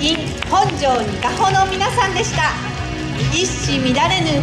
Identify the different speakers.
Speaker 1: in 本庄にかほの皆さんでした。一糸乱れぬ動き